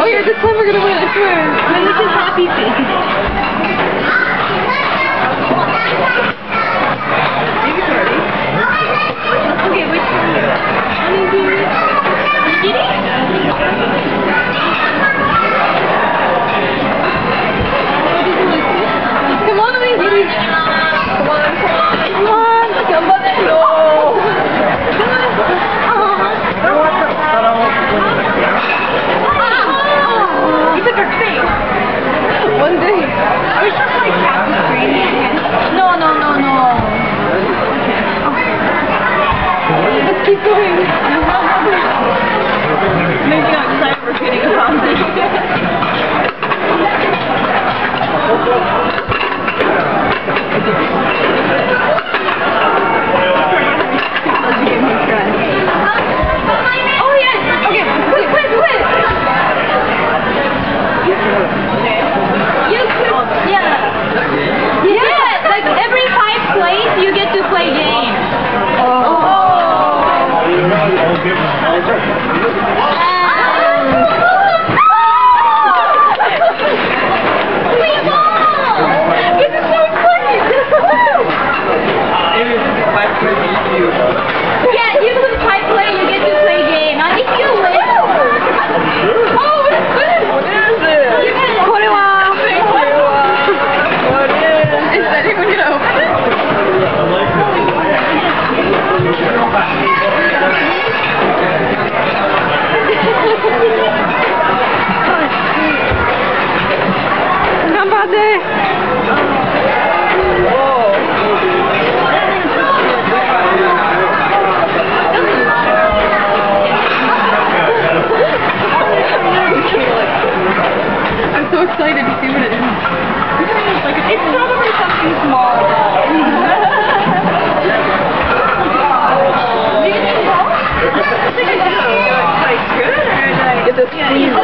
Oh yeah, this time we're gonna win, I swear. I look happy face. keep going. Maybe not excited for getting good one. Gracias.